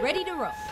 Ready to roll.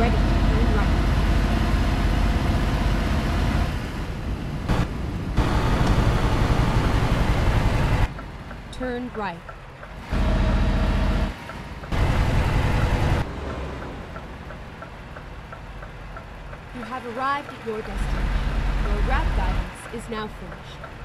ready. Turn right. You have arrived at your destination. Your route guidance is now finished.